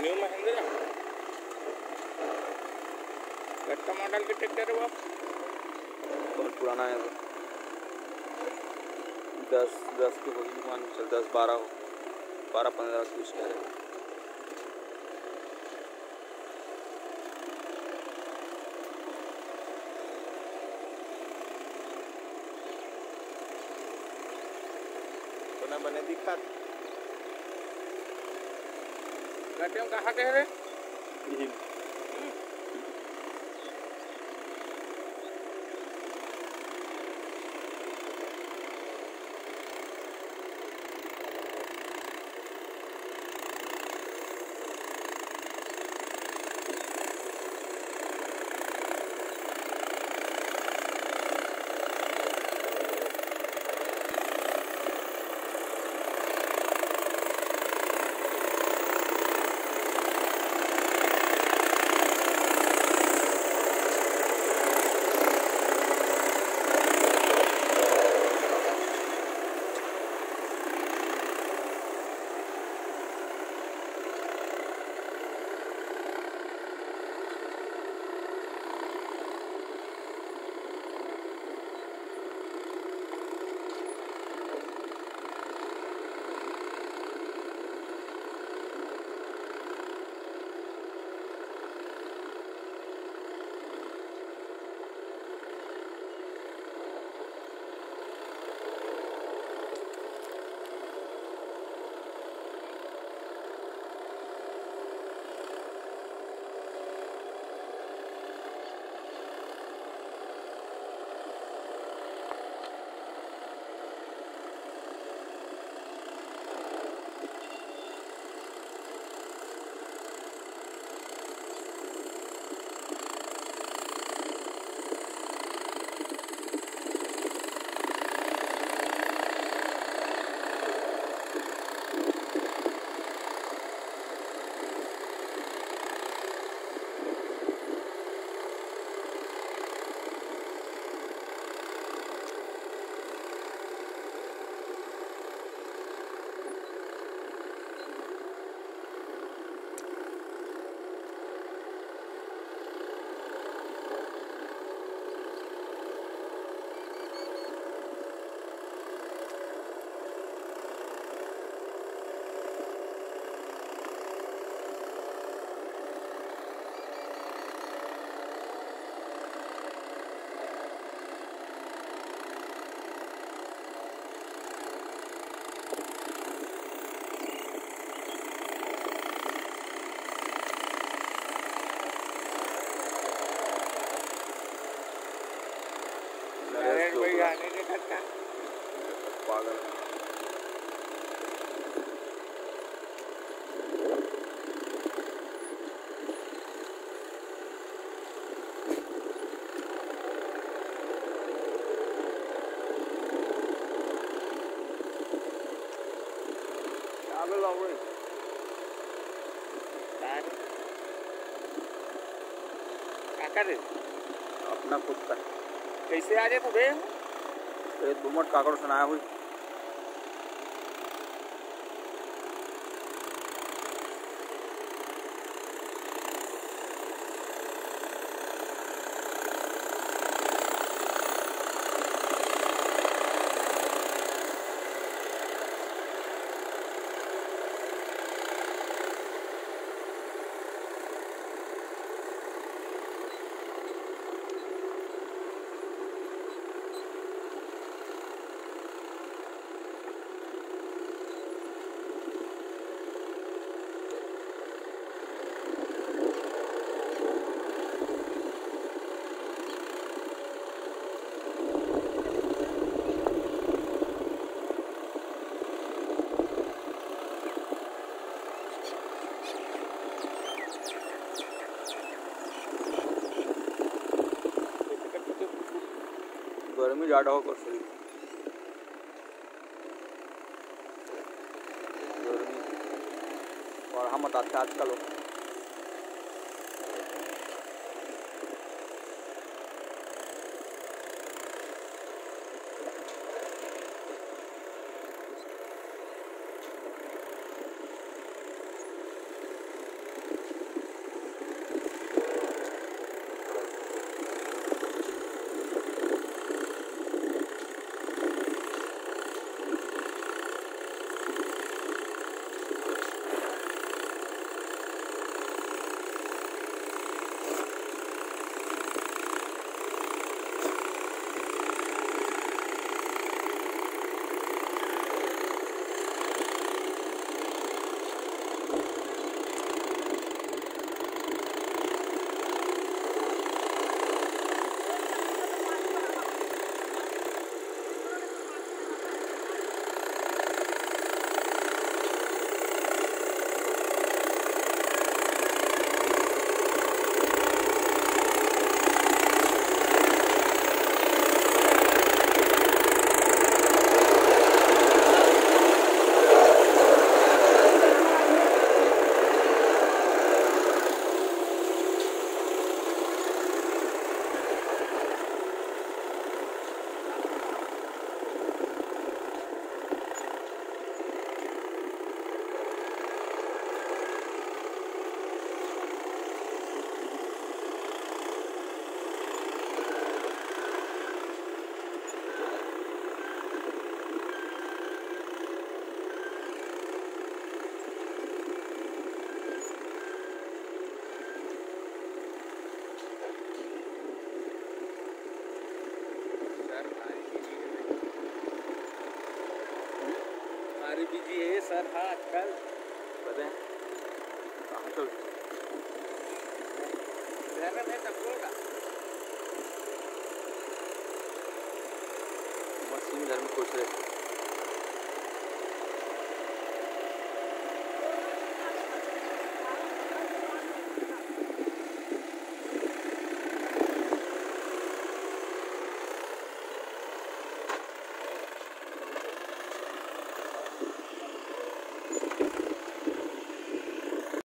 New Mahindra. कट्टा model की tractor है वो बहुत पुराना है दस दस की होगी मान चल, दस बारह बारह, पंद्रह की उसका है। बने दिखा। कट्टे में कहाँ कह रहे यही रहे अपना खुद का। कैसे आ जाए तू ये दुमट काकड़ सुनाया हुई। गर्मी ज़्यादा होकर शरीर गर्मी और हम बताते हैं आजकल। बड़ी है कल पता कहाँ चल। घर में का मशीन घर में खुश रहे।